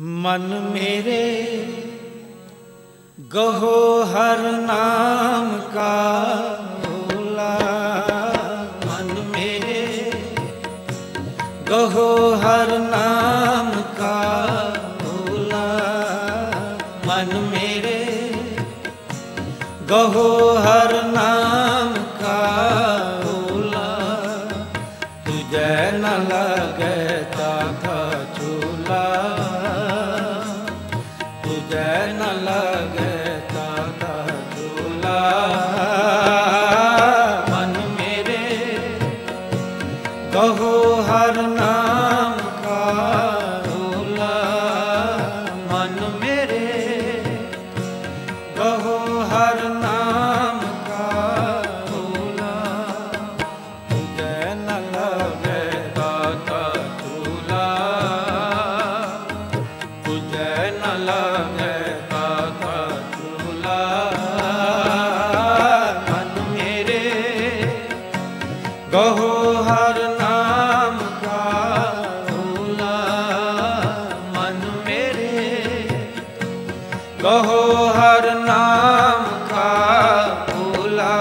ਮਨ ਮੇਰੇ, ਗਹੋ ਹਰ ਨਾਮ ਕਾ ਭੋਲਾ। ਮਨ ਮੇਰੇ, ਗਹੋ ਹਰ ਨਾਮ ਕਾ ਭੋਲਾ। ਮਨ ਮੇਰੇ, ਗਹੋ ਹਰ ਨਾਮ ਕਹੋ ਹਰ ਨਾਮ ਕਾ ਭੋਲਾ ਮਨ ਮੇਰੇ। ਕਹੋ ਹਰ ਨਾਮ ਕਾ ਭੋਲਾ ਤੁਝੈ ਨ ਲਗੈ ਦਾਤਾ ਝੂਲਾ ਤੁਝੈ ਨ ਲਗੈ ਹਰ ਨਾਮ ਕਾ ਭੋਲਾ।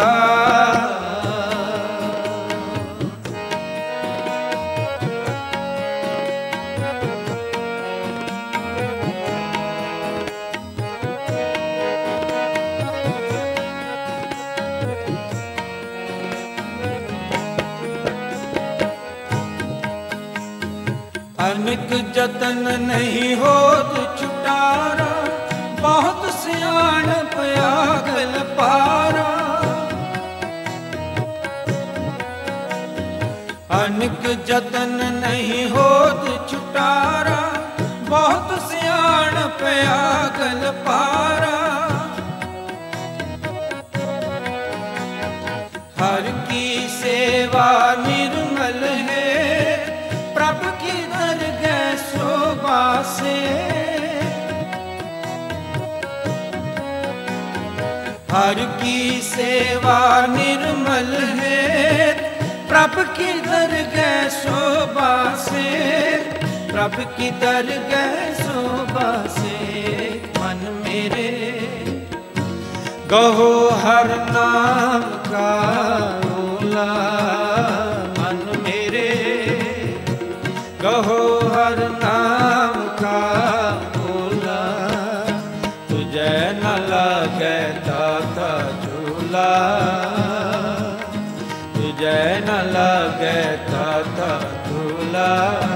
ਅਨਕ ਜਤਨ ਨਹੀਂ ਹੋਤ ਛੁਟਾਰਾ। ਬਹੁਤ ਸਿਆਣ ਪਿਆਗਲ ਪਾਰਾ ਅਨਕ ਜਤਨ ਨਹੀਂ ਹੋਤ ਛੁਟਾਰਾ ਹਰ ਕੀ ਸੇਵਾ ਨਿਰਮਲ ਹੈ। ਪ੍ਰਭ ਕੀ ਦਰਗਹਿ ਸੋਭਾ ਸੇ। ਪ੍ਰਭ ਕੀ ਦਰਗਹਿ ਸੋਭਾ ਸੇ। ਮਨ ਮੇਰੇ ਗਹੋ ਹਰ ਨਾਮ ਕਾ ਓਲਾ ਝੂਲਾ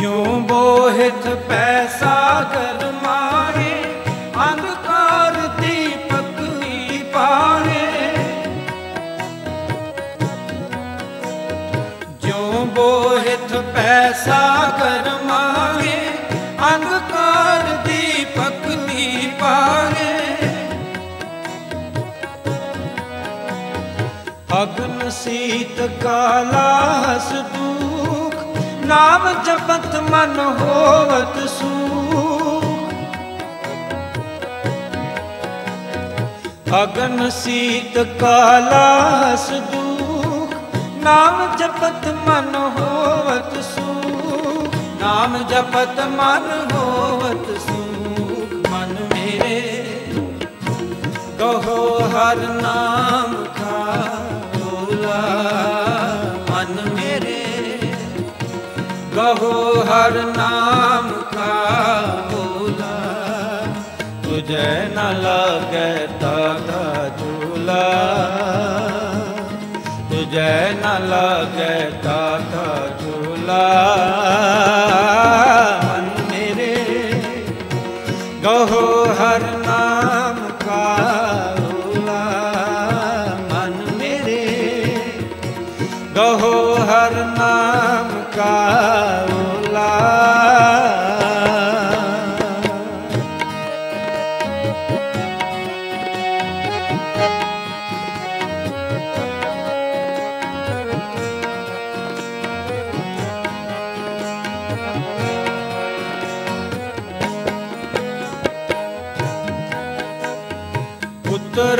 ਜਿਉ ਬੋਹਿਤ ਪੈਸਾ ਕਰ ਮਾਰੇ, ਅੰਧਕਾਰ ਦੀਪਕ ਹੀ ਪਾਰੇ। ਜਿਉ ਬੋਹਿਤ ਪੈਸਾ ਕਰ ਮਾਰੇ, ਅੰਧਕਾਰ ਦੀਪਕ ਹੀ ਪਾਰੇ। ਅਗਨ ਸੀਤ ਕਾਲਾ ਦੁਖ ਨਾਮ ਜਪਤ ਮਨ ਹੋਵਤ ਸੂਖ ਅਗਨ ਸੀਤ ਕਾਲਾਸ ਦੁਖ, ਨਾਮ ਜਪਤ ਮਨ ਹੋਵਤ ਸੂਖ ਨਾਮ ਜਪਤ ਮਨ ਹੋਵਤ ਸੂਖ ਮਨ ਮੇਰੇ, ਕਹੋ ਹਰ ਨਾਮ ਕਹੋ ਹਰ ਨਾਮ ਕਾ ਓਲਾ ਤੁਝੈ ਨ ਲਾਗੈ ਤਾਤਾ ਝੂਲਾ। ਤੁਝੈ ਨ ਲਾਗੈ ਤਾਤਾ ਝੂਲਾ। ਮਨ ਮੇਰੇ ਕਹੋ ਹਰ ਨਾਮ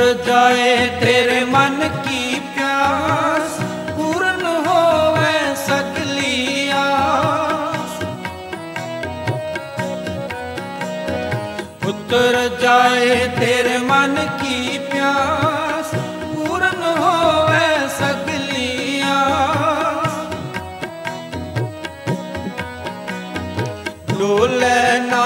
उतर जाए तेरे मन की प्यास पूर्ण होवे सकली आस उतर जाए तेरे मन की प्यास पूर्ण होवे सकली आस डोले नाही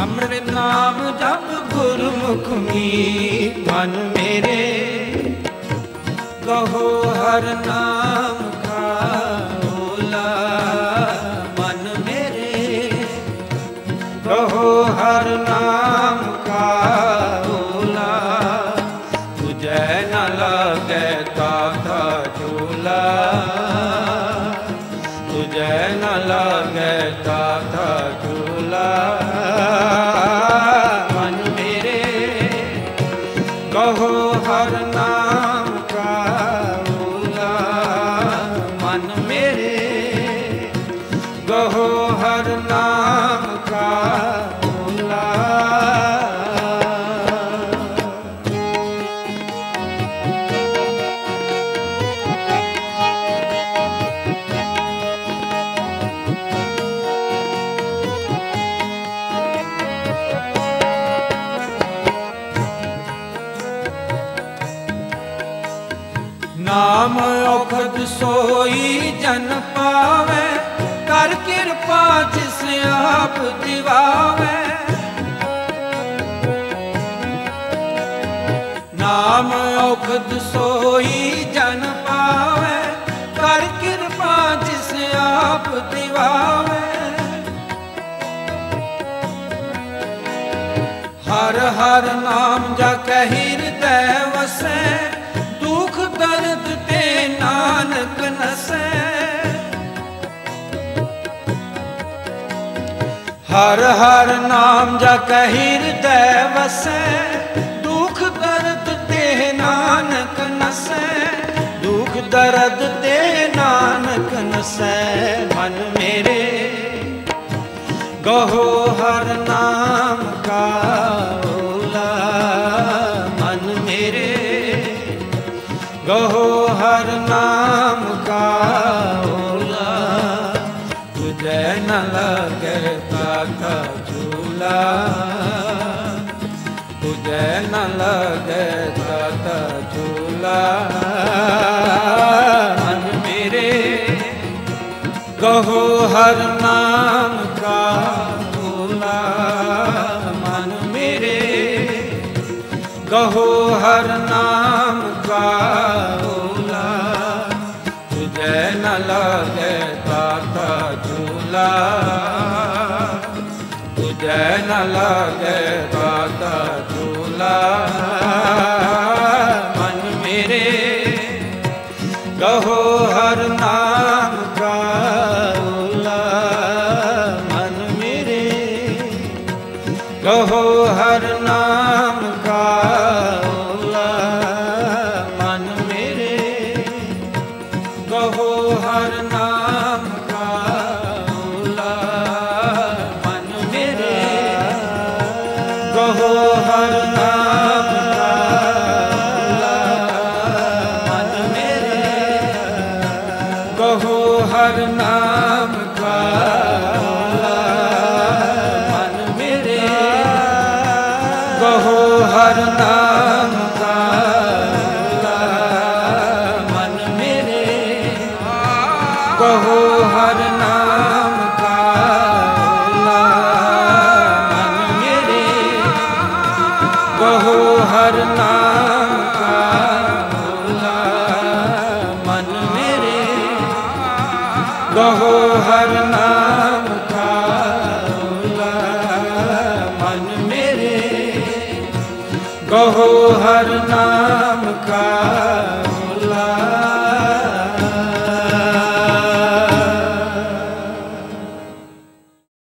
ਅੰਮ੍ਰਿਤ ਨਾਮ ਜਪ ਗੁਰਮੁਖ ਮੀ ਮਨ ਮੇਰੇ। ਕਹੋ ਹਰ ਨਾਮ ਸੋਈ ਜਨ ਪਾਵੇ, ਕਰ ਕਿਰਪਾ ਜਿਸ ਆਪ ਦਿਵਾਵੇ। ਨਾਮ ਔਖਦ ਸੋਈ ਜਨ ਪਾਵੇ, ਕਰ ਕਿਰਪਾ ਜਿਸ ਆਪ ਦਿਵਾਵੇ। ਹਰ ਹਰ ਨਾਮ ਜਾ ਕਹਿਰ ਦੇਵ ਹਰ ਹਰ ਨਾਮ ਜਾ ਕਹਿ ਹਿਰਦੈ ਵਸੈ, ਦੁਖ ਦਰਦ ਤੇ ਨਾਨਕ ਨਸੈ, ਦੁਖ ਦਰਦ ਤੇ ਨਾਨਕ ਨਸੈ, ਮਨ ਮੇਰੇ। ਕਹੋ ਹਰ ਨਾਮ ਕਾ ਓਲਾ, ਮਨ ਮੇਰੇ। ਕਹੋ ਹਰ ਨਾਮ ਕਾ ਓਲਾ ਤੁਝੇ ਨ ਲਗੇ ਤਾਤਾ ਝੂਲਾ ਤੁਝੇ ਨ ਲਗੇ ਤਾਤਾ ਝੂਲਾ ਮਨ ਮੇਰੇ ਕਹੋ ਹਰ ਨਾਮ ਤੁਝੇ ਹਰ ਨਾਮ ਕਾਲਾ ਮਨ ਮੇਰੇ ਹਰ ਨਾਮ ਕਾਲਾ ਮਨ ਮੇਰੇ ਹਰ ਨਾਮ ਕਾਲਾ ਮਨ ਮੇਰੇ ਕਹੋ ਹਰ ਨਾਮ